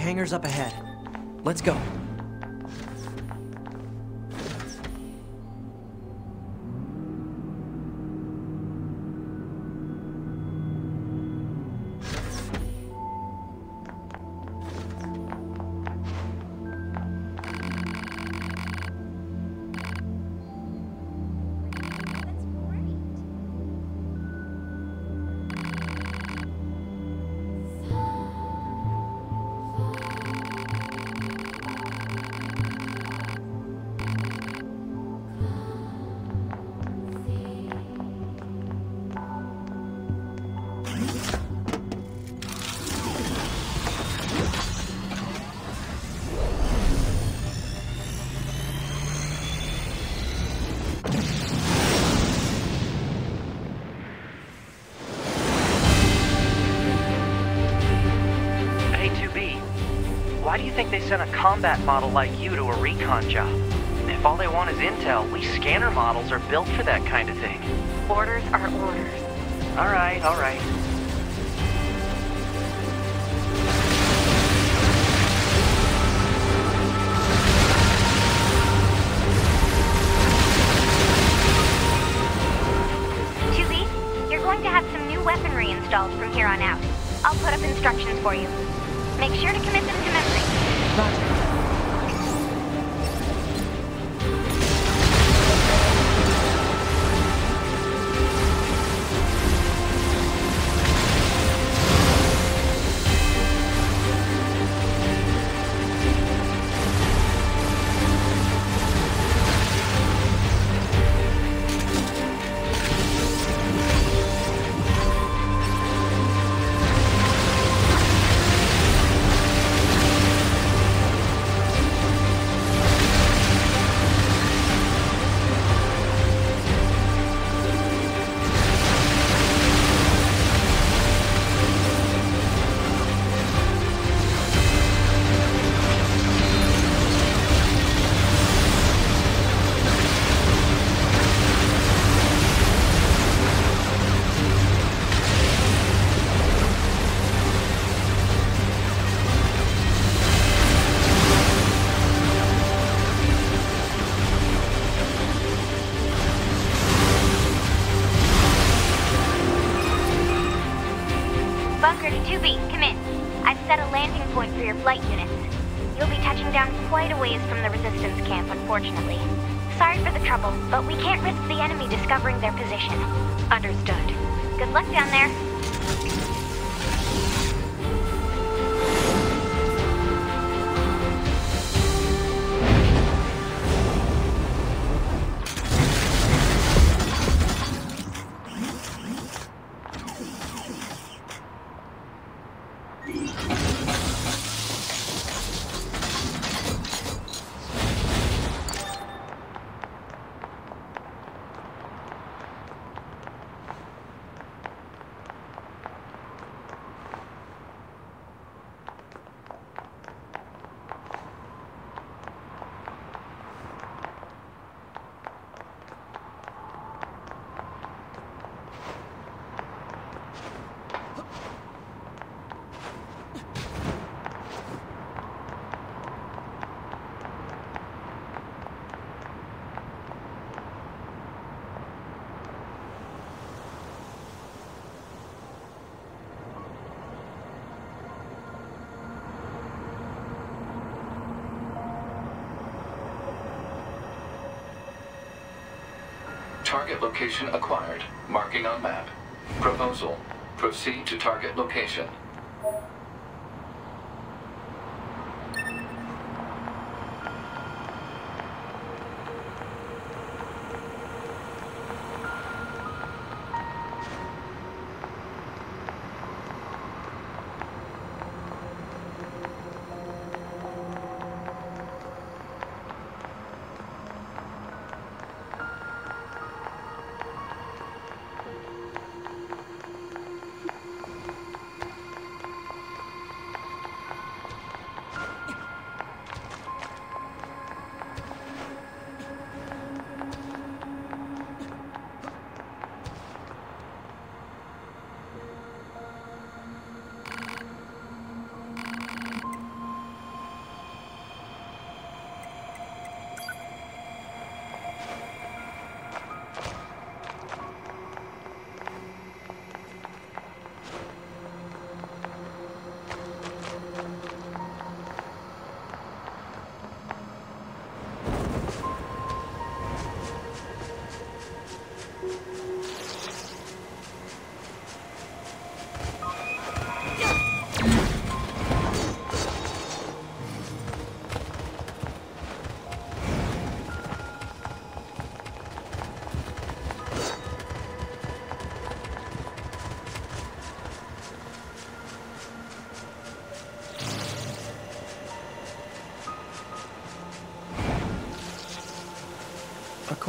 hangar's up ahead. Let's go. Combat model like you to a recon job? If all they want is intel, we scanner models are built for that kind of thing. Orders are orders. Alright, alright. Chewie, you're going to have some new weaponry installed from here on out. I'll put up instructions for you. Make sure to commit them to memory. Roger. Target location acquired. Marking on map. Proposal. Proceed to target location.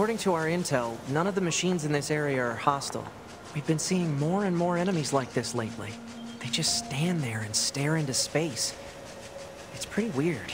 According to our intel, none of the machines in this area are hostile. We've been seeing more and more enemies like this lately. They just stand there and stare into space. It's pretty weird.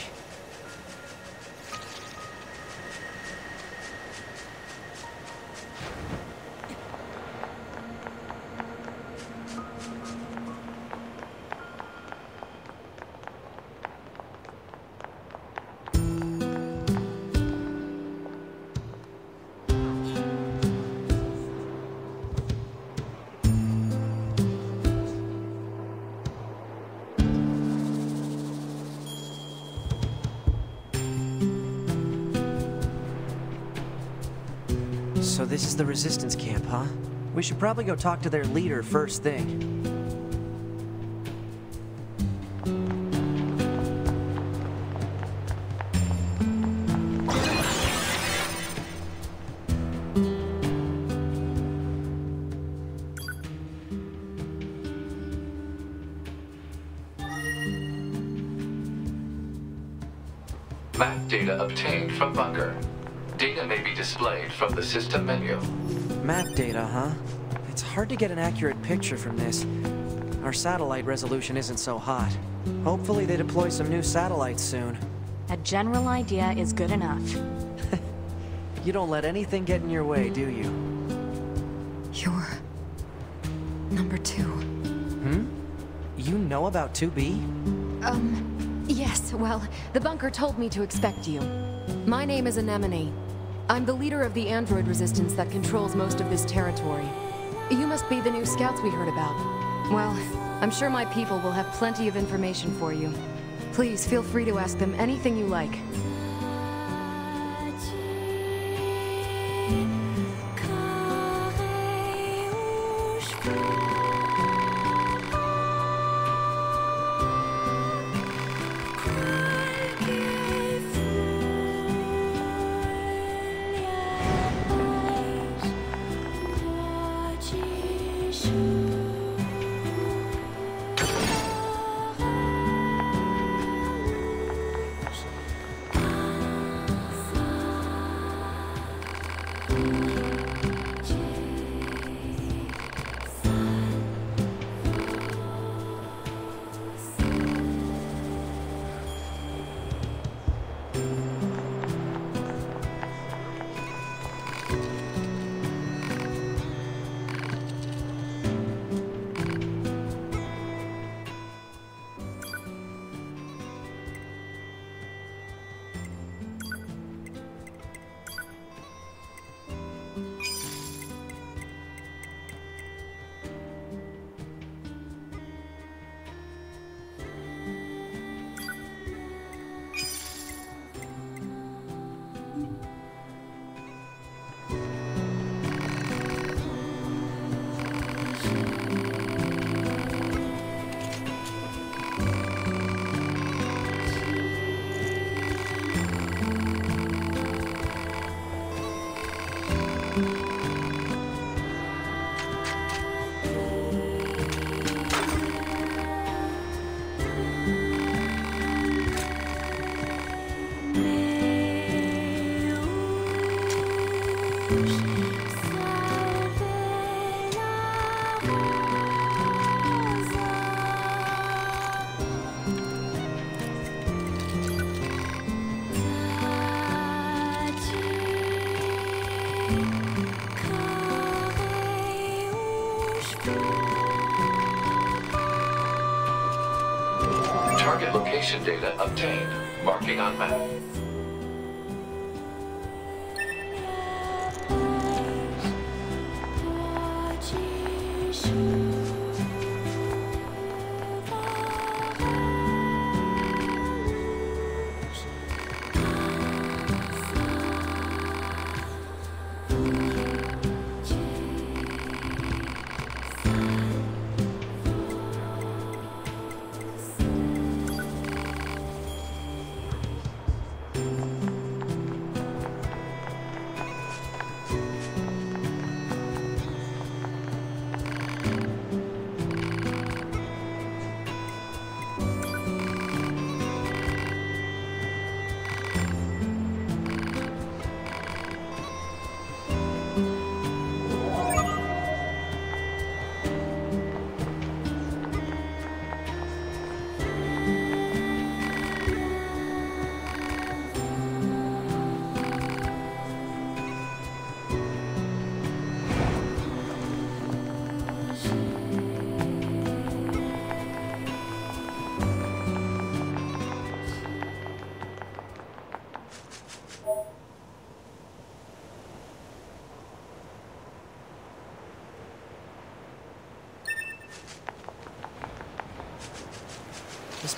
The resistance camp, huh? We should probably go talk to their leader first thing. The system menu. Map data, huh? It's hard to get an accurate picture from this. Our satellite resolution isn't so hot. Hopefully they deploy some new satellites soon. A general idea is good enough. You don't let anything get in your way, do you? You're... number two. Hmm? You know about 2B? Um, yes, well, the bunker told me to expect you. My name is Anemone. I'm the leader of the android resistance that controls most of this territory. You must be the new scouts we heard about. Well, I'm sure my people will have plenty of information for you. Please feel free to ask them anything you like. Data obtained. Marking on map.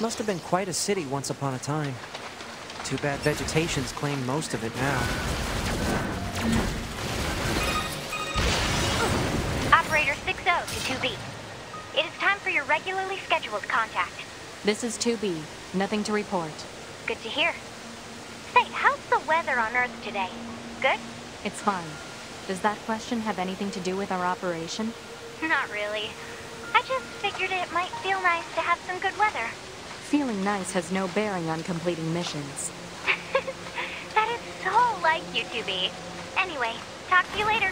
This must have been quite a city once upon a time. Too bad vegetation's claimed most of it now. Operator 6O to 2B. It is time for your regularly scheduled contact. This is 2B. Nothing to report. Good to hear. Say, how's the weather on Earth today? Good? It's fine. Does that question have anything to do with our operation? Not really. I just figured it might feel nice to have some good weather. Feeling nice has no bearing on completing missions. that is so like you 2B. Anyway, talk to you later.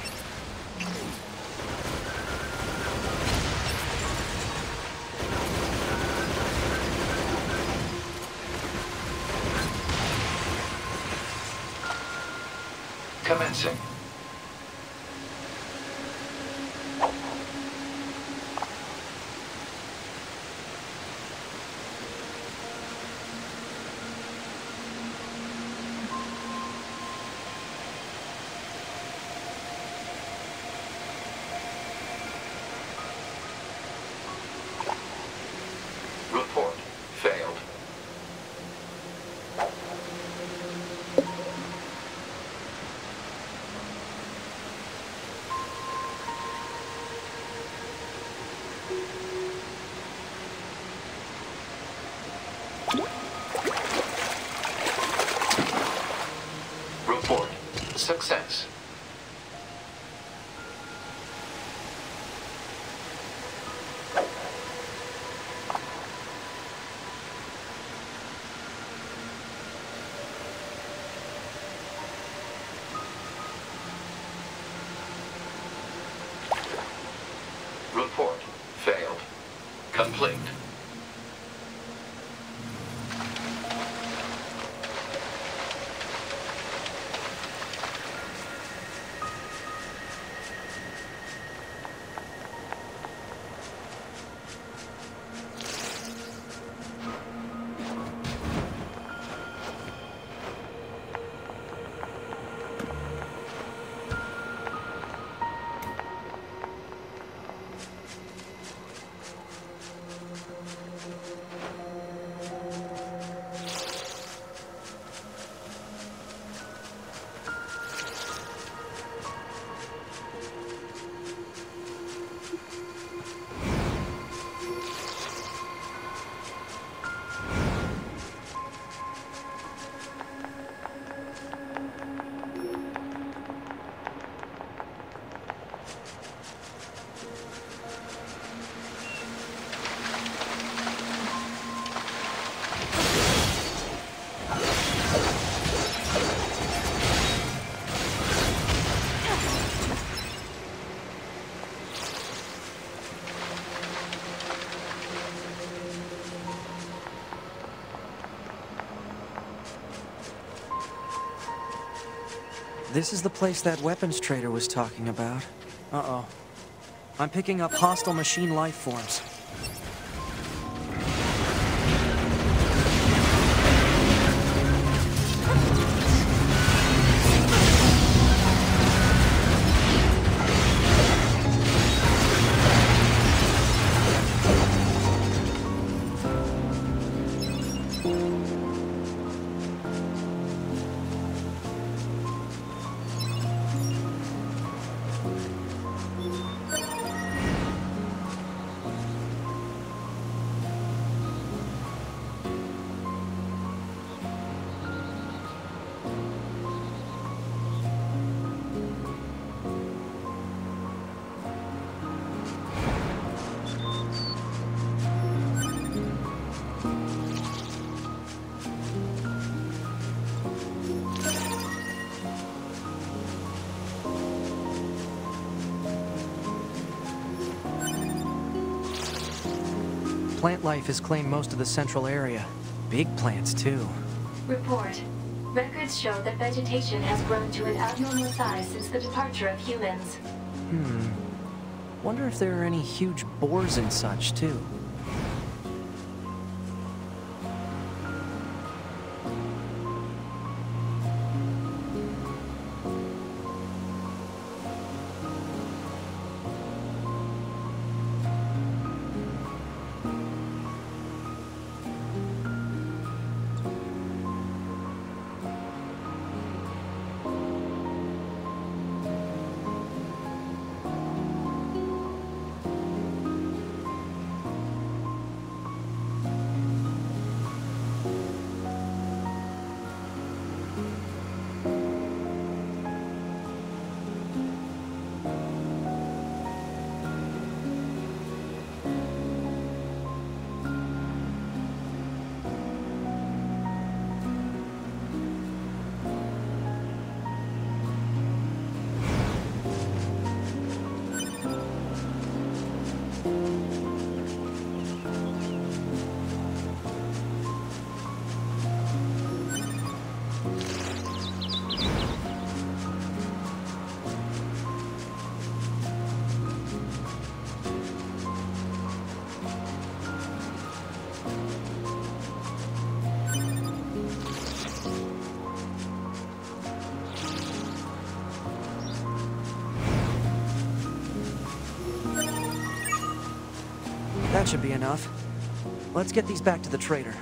Success. This is the place that weapons trader was talking about. Uh-oh. I'm picking up hostile machine life forms. Life has claimed most of the central area. Big plants, too. Report. Records show that vegetation has grown to an abnormal size since the departure of humans. Hmm. Wonder if there are any huge boars and such, too. Should be enough. Let's get these back to the trader.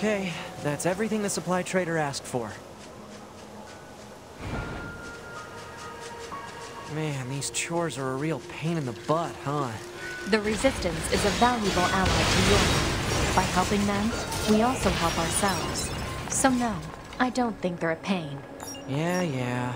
Okay, that's everything the supply trader asked for. Man, these chores are a real pain in the butt, huh? The Resistance is a valuable ally to your By helping them, we also help ourselves. So no, I don't think they're a pain. Yeah, yeah.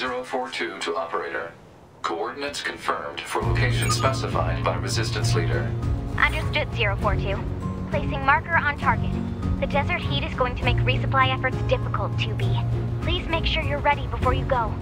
042 to operator. Coordinates confirmed for location specified by Resistance Leader. Understood, 042. Placing marker on target. The desert heat is going to make resupply efforts difficult, 2B. Please make sure you're ready before you go.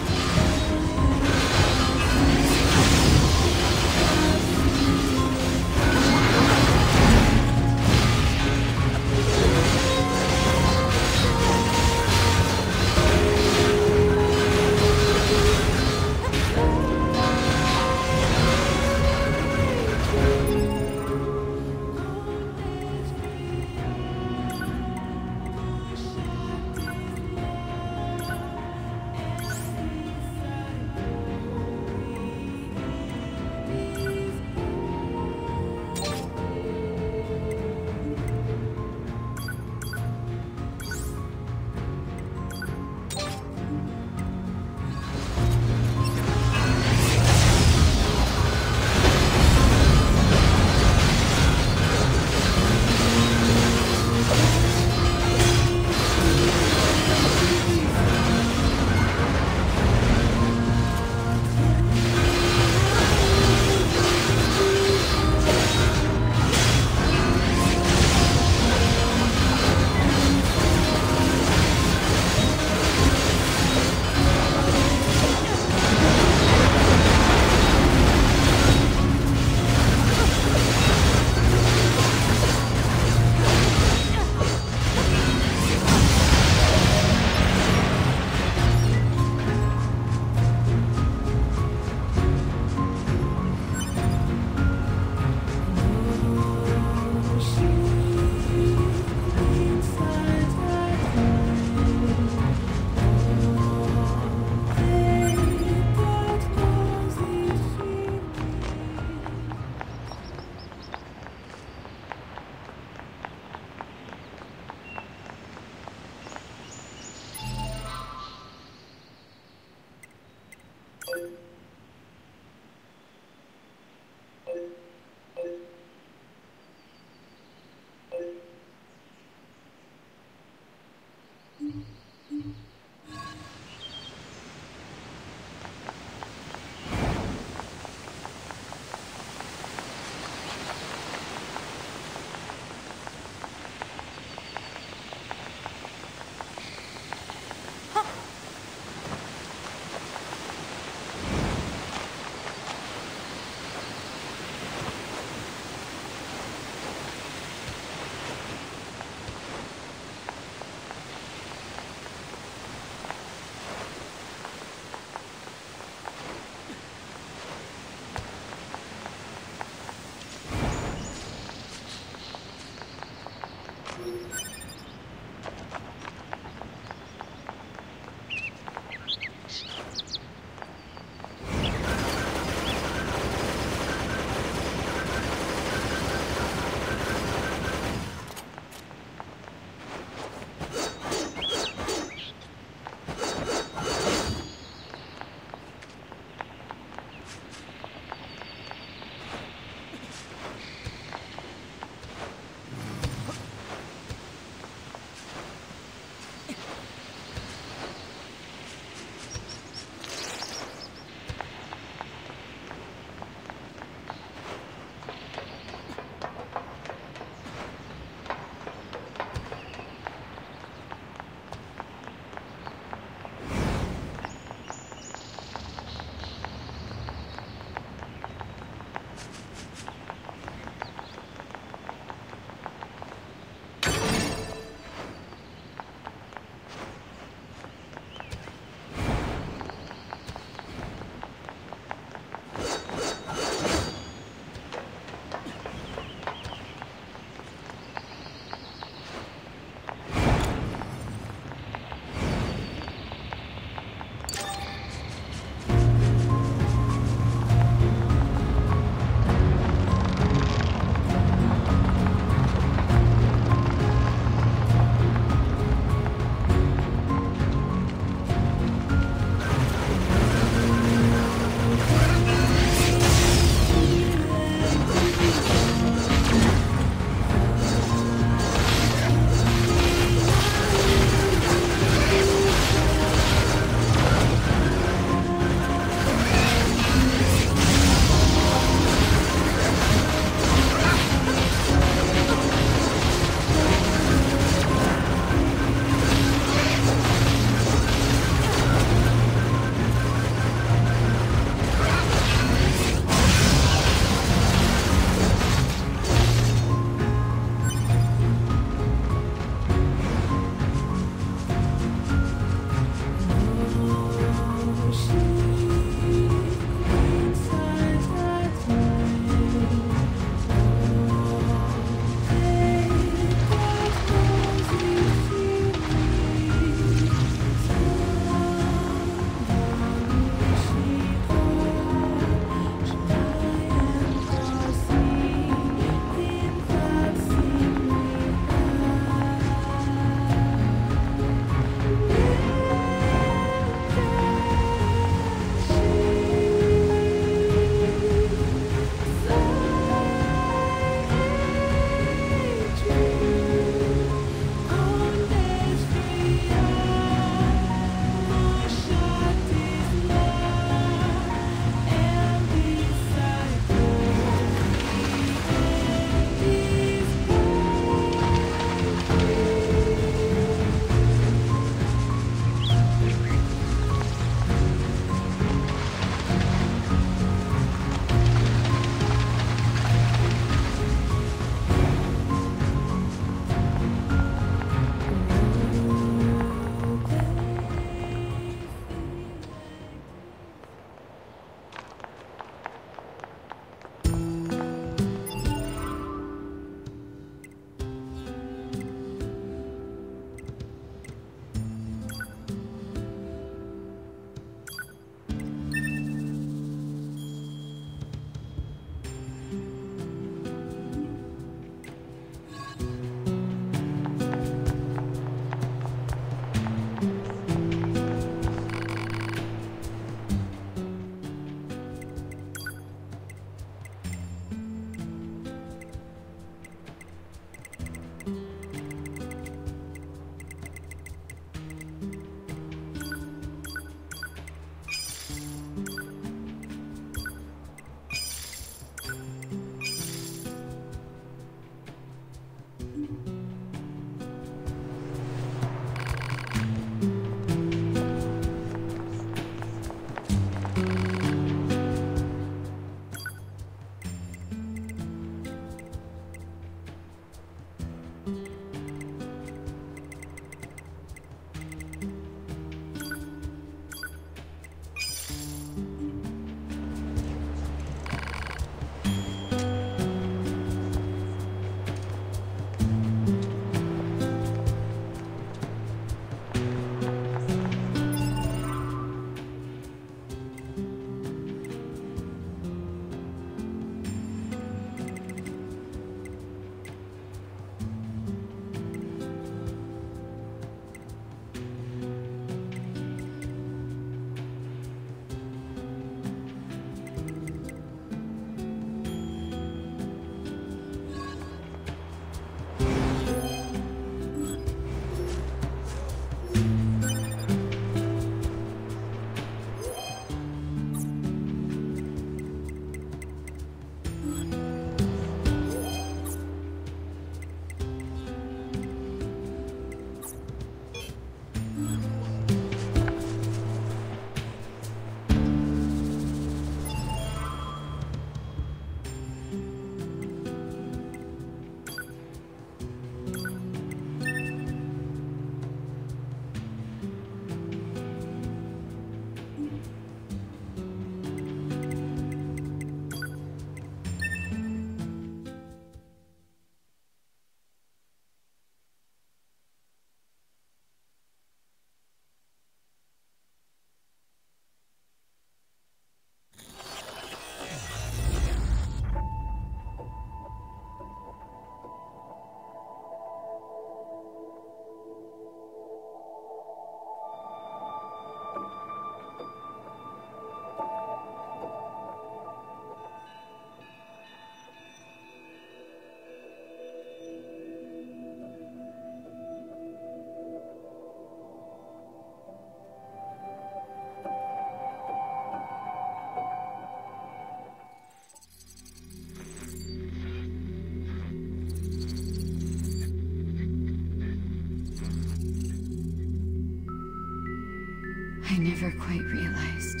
I never quite realized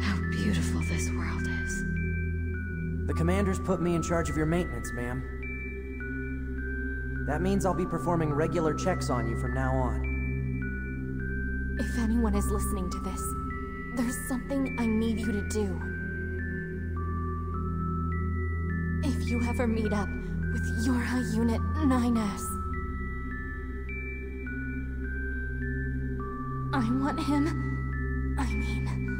how beautiful this world is. The commander's put me in charge of your maintenance, ma'am. That means I'll be performing regular checks on you from now on. If anyone is listening to this, there's something I need you to do. If you ever meet up with YoRHa Unit 9S, I want him. I mean.